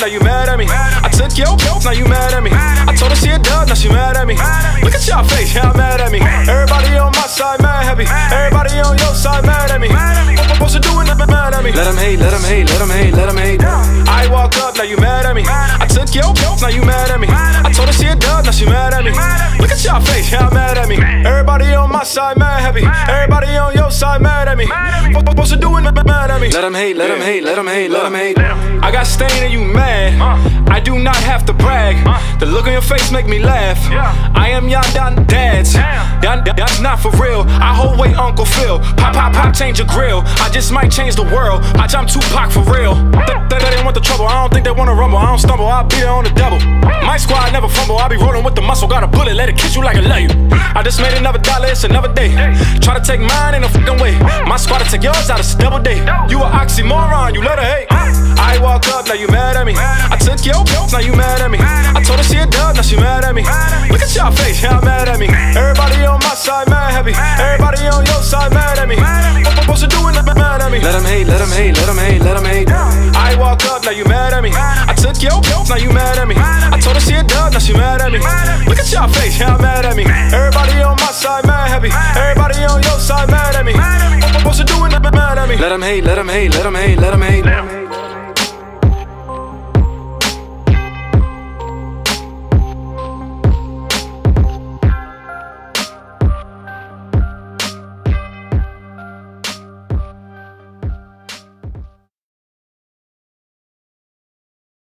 now you mad at me. I took your pills, now you mad at me. I told her she a dub, now she mad at me. Look at y'all face, y'all mad at me. Everybody on my side mad happy. Everybody on your side mad at me. What I'm supposed to do when they mad at me? Let 'em hate, let 'em hate, let 'em hate, let 'em hate. I walk up, now you mad at me. I took your pills, now you mad at me. I told her she a dub, now she mad at me. Look at y'all face, y'all mad at me. Everybody on my side mad happy. Everybody on your side mad at me. What I'm supposed to do when mad at me? Let 'em hate, let 'em hate, let 'em hate, let 'em hate. I got stain and you mad. I do not have to brag. The look on your face make me laugh. I am y'all done dads. Y'all, that's not for real. I hold weight Uncle Phil. Pop, pop, pop, change a grill. I just might change the world. I jump Tupac for real. They, they, they didn't want the trouble. I don't think they wanna rumble. I don't stumble. I'll be there on the double. My squad never fumble. I be rolling with the muscle. Got a bullet, let it kiss you like a love you. I just made another dollar. It's another day. Try to take mine in a fucking way. My squad to take yours out. It's a double day. You a oxymoron. You let her hate. I walk up, now you mad at me. I took your pills, now you mad at me. I told her she a dub, now she mad at me. Look at y'all face, y'all mad at me. Everybody on my side mad happy. Everybody on your side mad at me. What I'm supposed to do when they mad at me? Let 'em hate, let 'em hate, let 'em hate, let 'em hate. I walk up, now you mad at me. I took your pills, now you mad at me. I told her she a dub, now she mad at me. Look at y'all face, y'all mad at me. Everybody on my side mad happy. Everybody on your side mad at me. What I'm supposed to do when they mad at me? Let 'em hate, let 'em hate, let 'em hate, let 'em hate.